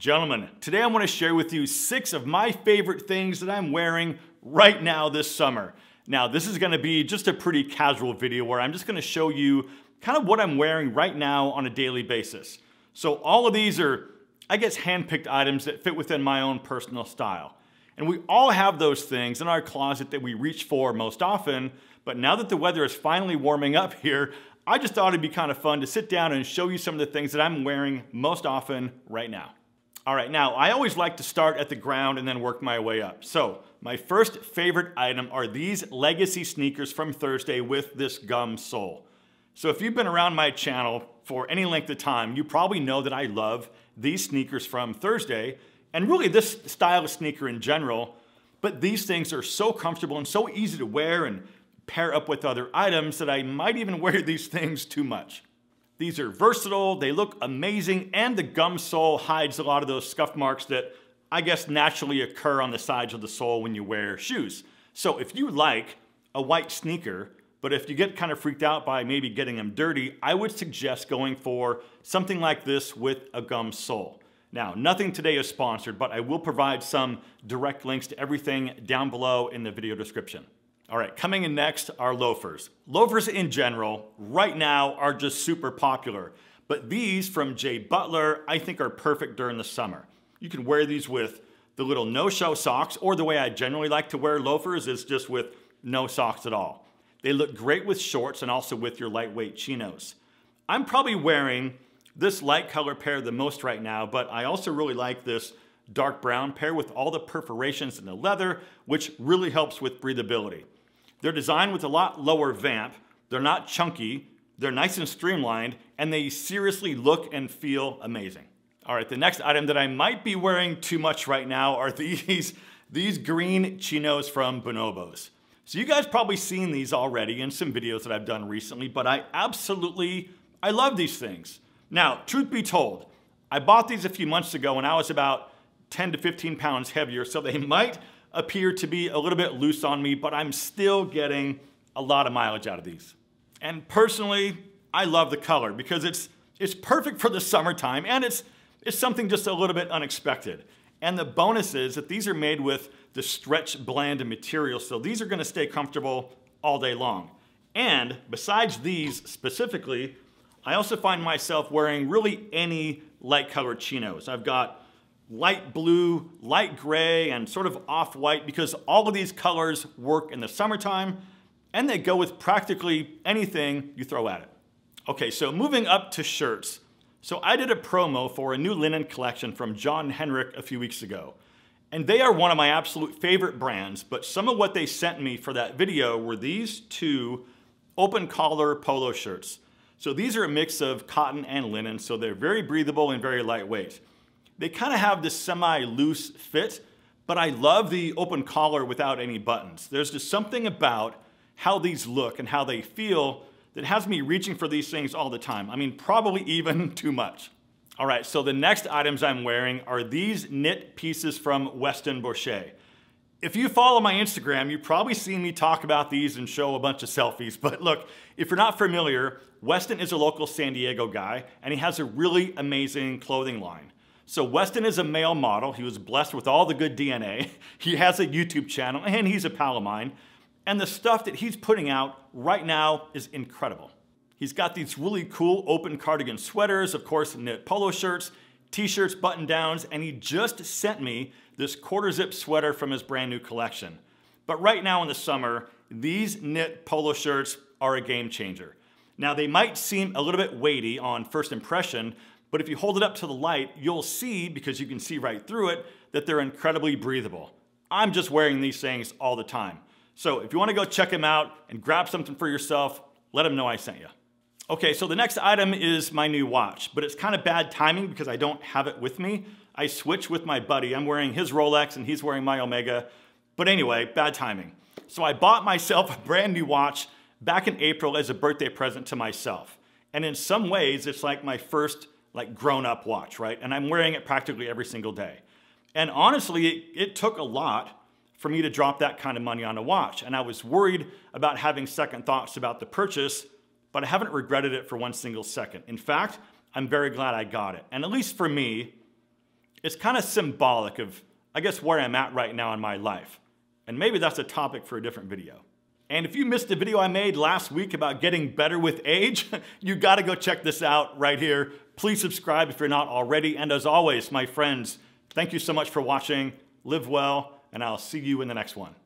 Gentlemen, today I want to share with you six of my favorite things that I'm wearing right now this summer. Now, this is going to be just a pretty casual video where I'm just going to show you kind of what I'm wearing right now on a daily basis. So all of these are, I guess, handpicked items that fit within my own personal style. And we all have those things in our closet that we reach for most often, but now that the weather is finally warming up here, I just thought it'd be kind of fun to sit down and show you some of the things that I'm wearing most often right now. All right, now I always like to start at the ground and then work my way up. So my first favorite item are these Legacy sneakers from Thursday with this gum sole. So if you've been around my channel for any length of time, you probably know that I love these sneakers from Thursday and really this style of sneaker in general. But these things are so comfortable and so easy to wear and pair up with other items that I might even wear these things too much. These are versatile, they look amazing, and the gum sole hides a lot of those scuff marks that I guess naturally occur on the sides of the sole when you wear shoes. So if you like a white sneaker, but if you get kind of freaked out by maybe getting them dirty, I would suggest going for something like this with a gum sole. Now, nothing today is sponsored, but I will provide some direct links to everything down below in the video description. All right, coming in next are loafers. Loafers in general, right now, are just super popular. But these from Jay Butler, I think are perfect during the summer. You can wear these with the little no-show socks, or the way I generally like to wear loafers is just with no socks at all. They look great with shorts and also with your lightweight chinos. I'm probably wearing this light color pair the most right now, but I also really like this dark brown pair with all the perforations in the leather, which really helps with breathability. They're designed with a lot lower vamp. They're not chunky. They're nice and streamlined, and they seriously look and feel amazing. All right, the next item that I might be wearing too much right now are these, these green chinos from Bonobos. So you guys probably seen these already in some videos that I've done recently, but I absolutely, I love these things. Now, truth be told, I bought these a few months ago when I was about 10 to 15 pounds heavier, so they might appear to be a little bit loose on me, but I'm still getting a lot of mileage out of these. And personally, I love the color because it's, it's perfect for the summertime and it's, it's something just a little bit unexpected. And the bonus is that these are made with the stretch blend material, so these are gonna stay comfortable all day long. And besides these specifically, I also find myself wearing really any light colored chinos. I've got light blue, light gray, and sort of off-white because all of these colors work in the summertime and they go with practically anything you throw at it. Okay, so moving up to shirts. So I did a promo for a new linen collection from John Henric a few weeks ago. And they are one of my absolute favorite brands, but some of what they sent me for that video were these two open collar polo shirts. So these are a mix of cotton and linen, so they're very breathable and very lightweight. They kind of have this semi-loose fit, but I love the open collar without any buttons. There's just something about how these look and how they feel that has me reaching for these things all the time. I mean, probably even too much. All right, so the next items I'm wearing are these knit pieces from Weston Boucher. If you follow my Instagram, you've probably seen me talk about these and show a bunch of selfies. But look, if you're not familiar, Weston is a local San Diego guy, and he has a really amazing clothing line. So Weston is a male model. He was blessed with all the good DNA. He has a YouTube channel and he's a pal of mine. And the stuff that he's putting out right now is incredible. He's got these really cool open cardigan sweaters, of course, knit polo shirts, t-shirts, button downs, and he just sent me this quarter zip sweater from his brand new collection. But right now in the summer, these knit polo shirts are a game changer. Now they might seem a little bit weighty on first impression, but if you hold it up to the light, you'll see, because you can see right through it, that they're incredibly breathable. I'm just wearing these things all the time. So if you wanna go check them out and grab something for yourself, let them know I sent you. Okay, so the next item is my new watch, but it's kind of bad timing because I don't have it with me. I switch with my buddy. I'm wearing his Rolex and he's wearing my Omega. But anyway, bad timing. So I bought myself a brand new watch back in April as a birthday present to myself. And in some ways, it's like my first like grown up watch, right? And I'm wearing it practically every single day. And honestly, it, it, took a lot for me to drop that kind of money on a watch. And I was worried about having second thoughts about the purchase, but I haven't regretted it for one single second. In fact, I'm very glad I got it. And at least for me, it's kind of symbolic of, I guess, where I'm at right now in my life. And maybe that's a topic for a different video. And if you missed the video I made last week about getting better with age, you gotta go check this out right here. Please subscribe if you're not already. And as always, my friends, thank you so much for watching. Live well, and I'll see you in the next one.